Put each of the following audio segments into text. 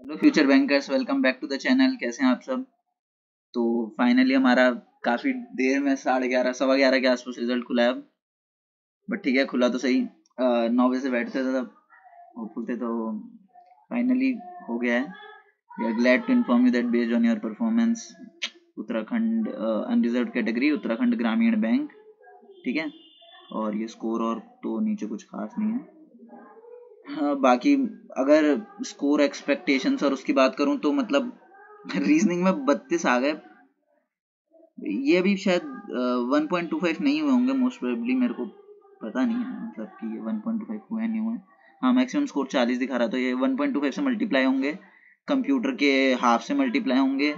Hello future bankers welcome back to the channel कैसे हैं आप सब? तो फाइनली हमारा काफ़ी देर में साढ़े ग्यारह, सवा ग्यारह के आसपास रिज़ल्ट खुला है अब। बट ठीक है, खुला तो सही। नौ बजे से बैठते थे तब होपफुल थे तो फाइनली हो गया है। We are glad to inform you that based on your performance Uttarakhand unreserve category Uttarakhand Gramin bank ठीक है? और ये स्कोर और तो नीचे कुछ खास नहीं है। बाकी अगर स्कोर एक्सपेक्टेशंस और उसकी बात करूँ तो मतलब रीजनिंग में बत्तीस आ गए। ये भी शायद वन पॉइंट टू फाइव नहीं हुए होंगे मोस्ट प्रोबेबली मेरे को पता नहीं है मतलब कि ये वन पॉइंट टू फाइव हुए नहीं हुए। हाँ मैक्सिमम स्कोर चालीस दिखा रहा तो ये वन पॉइंट टू फाइव से मल्टीप्लाई होंगे। कंप्यूटर के हाफ़ से मल्टीप्लाई होंगे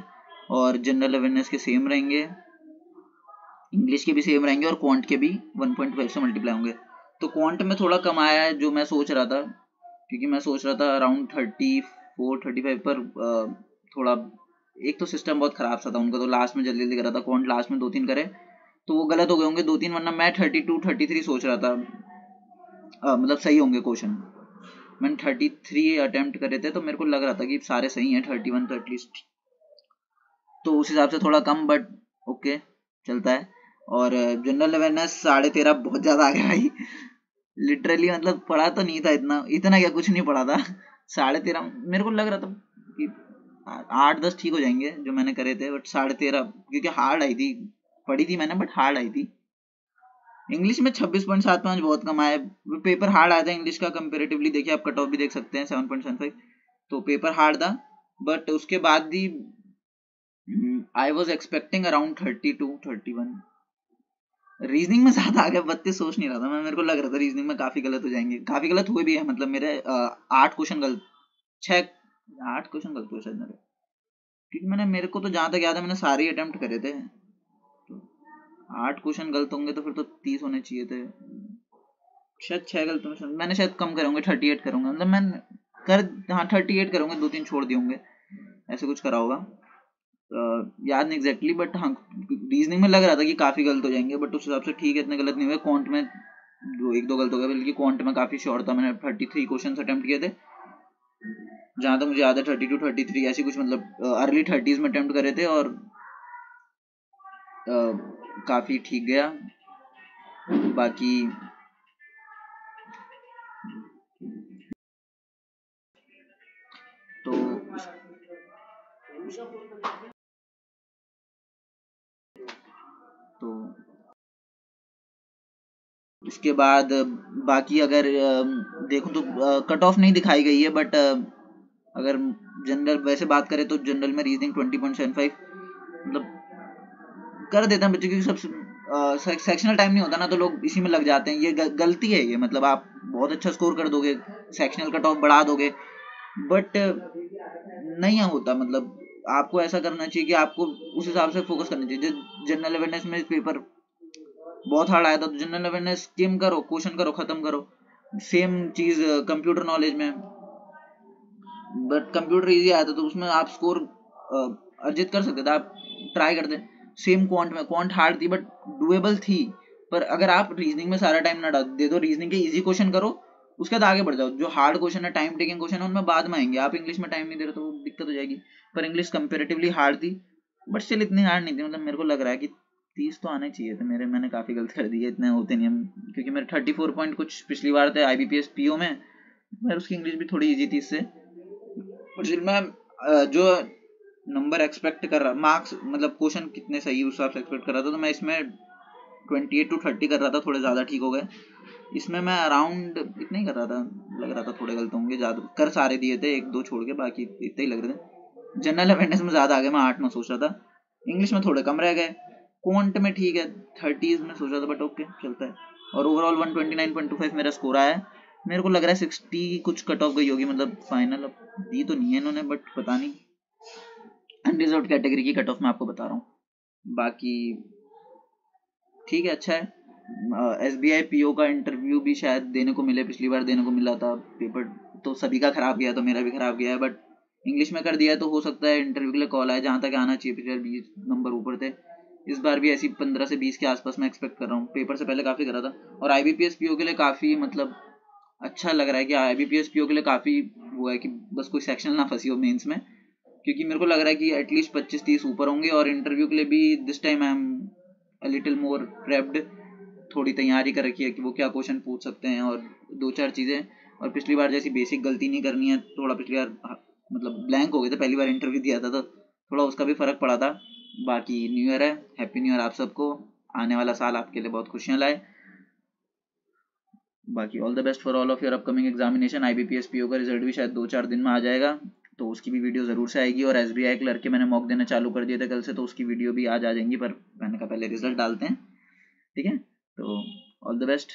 और जनरल अवेयरनेस के सेम रहेंगे। इंग्लिश के भी सेम रहेंगे और क्वांट के भी वन पॉइंट फाइव से मल्टीप्लाई होंगे। तो क्वांट में थोड़ा कम आया है, जो मैं सोच रहा था। क्योंकि मैं सोच रहा था around thirty four thirty five पर थोड़ा एक तो सिस्टम बहुत खराब सा था उनका तो लास्ट में जल्दी जल्दी कर रहा था कौन लास्ट में दो तीन करे तो वो गलत हो गए होंगे दो तीन वरना मैं थर्टी टू थर्टी थ्री सोच रहा था। आ, मतलब सही होंगे क्वेश्चन मैंने थर्टी थ्री अटेम्प्ट करे थे तो मेरे को लग रहा था कि सारे सही हैं थर्टी वन एटलीस्ट तो उस हिसाब से थोड़ा कम बट ओके चलता है। और जनरल अवेयरनेस साढ़े तेरह बहुत ज़्यादा आ गया भाई। लिटरली मतलब पढ़ा तो नहीं था इतना इतना क्या कुछ नहीं पढ़ा था। साढ़े तेरह, मेरे को लग रहा था कि आठ, दस ठीक हो जाएँगे जो मैंने करे थे बट साढ़े तेरह, क्योंकि हार्ड आई थी। पढ़ी थी मैंने बट हार्ड आई थी। इंग्लिश में छब्बीस पॉइंट सात पाँच बहुत कम आए पेपर हार्ड आया था इंग्लिश का कंपेरेटिवली देखिए आप कट ऑफ़ भी देख सकते हैं सेवन पॉइंट सेवन फाइव तो पेपर हार्ड था बट उसके बाद भी I was expecting around thirty two thirty one reasoning में ज़्यादा आ गया बत्तीस सोच नहीं रहा था मैं, मेरे को लग रहा था रीजनिंग में काफ़ी गलत हो जाएँगे। काफ़ी गलत हुए भी है मतलब मेरे आठ क्वेश्चन गलत, छह, आठ क्वेश्चन गलत हुए शायद मेरे। क्योंकि मैंने, मेरे को तो जहाँ तक याद है, मैंने सारे अटेम्प्ट करे थे। तो आठ क्वेश्चन गलत होंगे तो फिर तो तीस होने चाहिए थे। शायद छह गलत होंगे मैंने शायद कम करे थर्टी एट करूँगा मतलब मैं कर हाँ थर्टी एट करूँगे दो तीन छोड़ दिए होंगे। ऐसे कुछ करा होगा। याद नहीं एग्जैक्टली बट हाँ रीजनिंग में लग रहा था कि काफ़ी गलत हो जाएँगे बट उस हिसाब से ठीक है, इतने गलत नहीं हुए। क्वांट में जो एक दो गलत हो गया बल्कि क्वांट में काफ़ी श्योर था। मैंने थर्टी थ्री क्वेश्चन अटैम्प्ट किए थे। जहाँ तक मुझे याद है थर्टी टू थर्टी थ्री ऐसी कुछ मतलब अर्ली थर्टीज में अटैम्प्ट करे थे और काफ़ी ठीक गया। बाकी इसके बाद, बाकी अगर देखूँ तो कट ऑफ़ नहीं दिखाई गई है बट अगर जनरल वैसे बात करें तो जनरल में reasoning twenty point seven five मतलब कर देते हैं बच्चे, क्योंकि सब सेक्शनल टाइम नहीं होता ना तो लोग इसी में लग जाते हैं। ये गलती है ये मतलब आप बहुत अच्छा स्कोर कर दोगे सेक्शनल कट ऑफ़ बढ़ा दोगे बट नहीं होता मतलब आपको ऐसा करना चाहिए कि आपको उस हिसाब से फोकस करना चाहिए। जनरल अवेयरनेस में पेपर बहुत हार्ड आया था। तो जनरल अवेयरनेस स्किम करो क्वेश्चन करो, खत्म करो। सेम चीज़ कंप्यूटर नॉलेज में। बट कंप्यूटर इजी आया था तो उसमें आप स्कोर अर्जित कर सकते थे। आप ट्राई करते। सेम क्वांट में क्वांट हार्ड थी बट डुएबल थी। पर अगर आप रीजनिंग में सारा टाइम ना दे दो रीजनिंग के इजी क्वेश्चन करो, उसके बाद आगे बढ़ जाओ। जो हार्ड क्वेश्चन है टाइम टेकिंग क्वेश्चन है, उनमें बाद में आएँगे। आप इंग्लिश में टाइम नहीं दे रहे तो दिक्कत हो जाएगी। पर इंग्लिश कंपेरेटिवली हार्ड थी बट स्टिल इतनी हार्ड नहीं थी। मतलब मेरे को लग रहा है कि तीस तो आने चाहिए थे, मेरे, मैंने काफ़ी गलत कर दिए इतने होते नहीं हम क्योंकि मेरे थर्टी फोर पॉइंट कुछ पिछली बार थे I B P S P O में मेरे उसकी इंग्लिश भी थोड़ी ईजी थी इससे। बट स्टिल मैं जो नंबर एक्सपेक्ट कर रहा मार्क्स मतलब क्वेश्चन कितने सही उस हिसाब से एक्सपेक्ट कर रहा था तो मैं इसमें ट्वेंटी एट टू थर्टी कर रहा था, थोड़े ज़्यादा ठीक हो गए। इसमें मैं अराउंड इतना ही कर रहा था, लग रहा था थोड़े गलत होंगे, ज़्यादा, कर सारे दिए थे, एक दो छोड़ के, बाकी इतने ही लग रहे थे। जनरल अवेयरनेस में ज़्यादा आ गए मैं आठ में सोच रहा था। इंग्लिश में थोड़े कम रह गए। क्वांट में ठीक है थर्टीज में सोच था बट ओके चलता है। और overall one twenty nine point two five मेरा स्कोर आया है। मेरे को लग रहा है सिक्सटी कुछ कट ऑफ़ गई होगी मतलब फाइनल अब दी तो नहीं है इन्होंने बट पता नहीं। अनरिजर्व कैटेगरी की कट ऑफ़ मैं आपको बता रहा हूँ। बाकी ठीक है अच्छा है। S B I P O का इंटरव्यू भी शायद देने को मिले, पिछली बार देने को मिला था। पेपर तो सभी का खराब गया तो मेरा भी खराब गया है बट इंग्लिश में कर दिया तो हो सकता है इंटरव्यू के लिए कॉल आए, जहाँ तक आना चाहिए, पिछले बीस नंबर ऊपर थे। इस बार भी ऐसी पंद्रह से बीस के आसपास मैं एक्सपेक्ट कर रहा हूँ। पेपर से पहले काफ़ी करा था। और I B P S P O के लिए काफ़ी मतलब अच्छा लग रहा है कि I B P S P O के लिए काफ़ी वो है कि बस कोई सेक्शन ना फंसी हो मेन्स में। क्योंकि मेरे को लग रहा है कि एटलीस्ट पच्चीस तीस ऊपर होंगे और इंटरव्यू के लिए भी this time I am a little more prepped थोड़ी तैयारी कर रखी है कि वो क्या क्वेश्चन पूछ सकते हैं और दो चार चीज़ें। और पिछली बार जैसी बेसिक गलती नहीं करनी है, थोड़ा पिछली बार मतलब ब्लैंक हो गए थे, पहली बार इंटरव्यू दिया था तो थोड़ा उसका भी फ़र्क पड़ा था। बाकी न्यू ईयर है हैप्पी न्यू ईयर आप सबको। आने वाला साल आपके लिए बहुत खुशियाँ लाए। बाकी all the best for all of your upcoming examination I B P S P O का रिज़ल्ट भी शायद दो चार दिन में आ जाएगा तो उसकी भी वीडियो ज़रूर से आएगी। और एस बी आई क्लर्क के मैंने मॉक देना चालू कर दिए थे कल से तो उसकी वीडियो भी आज आ जाएँगी, पर मैंने कहा पहले रिज़ल्ट डालते हैं। ठीक है? तो ऑल द बेस्ट